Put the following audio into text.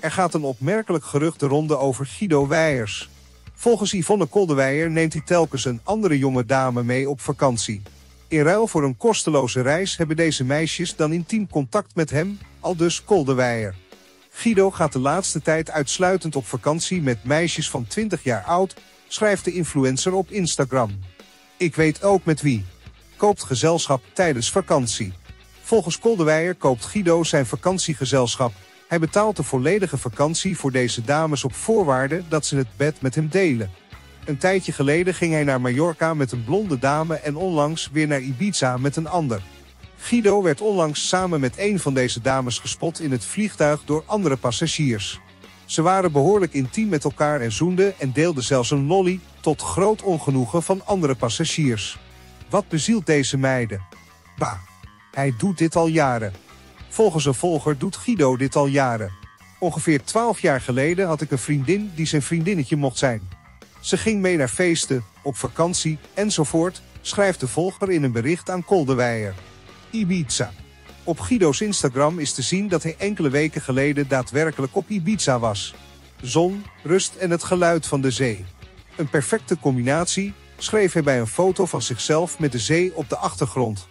Er gaat een opmerkelijk gerucht de ronde over Guido Weijers. Volgens Yvonne Koldewijer neemt hij telkens een andere jonge dame mee op vakantie. In ruil voor een kosteloze reis hebben deze meisjes dan intiem contact met hem, al dus Koldewijer. Guido gaat de laatste tijd uitsluitend op vakantie met meisjes van 20 jaar oud, schrijft de influencer op Instagram. Ik weet ook met wie. Koopt gezelschap tijdens vakantie. Volgens Koldewijer koopt Guido zijn vakantiegezelschap. Hij betaalt de volledige vakantie voor deze dames op voorwaarde dat ze het bed met hem delen. Een tijdje geleden ging hij naar Mallorca met een blonde dame en onlangs weer naar Ibiza met een ander. Guido werd onlangs samen met een van deze dames gespot in het vliegtuig door andere passagiers. Ze waren behoorlijk intiem met elkaar en zoenden en deelden zelfs een lolly, tot groot ongenoegen van andere passagiers. Wat bezielt deze meiden? Bah, hij doet dit al jaren. Volgens een volger doet Guido dit al jaren. Ongeveer 12 jaar geleden had ik een vriendin die zijn vriendinnetje mocht zijn. Ze ging mee naar feesten, op vakantie enzovoort, schrijft de volger in een bericht aan Koldewijer. Ibiza. Op Guido's Instagram is te zien dat hij enkele weken geleden daadwerkelijk op Ibiza was. Zon, rust en het geluid van de zee. Een perfecte combinatie, schreef hij bij een foto van zichzelf met de zee op de achtergrond.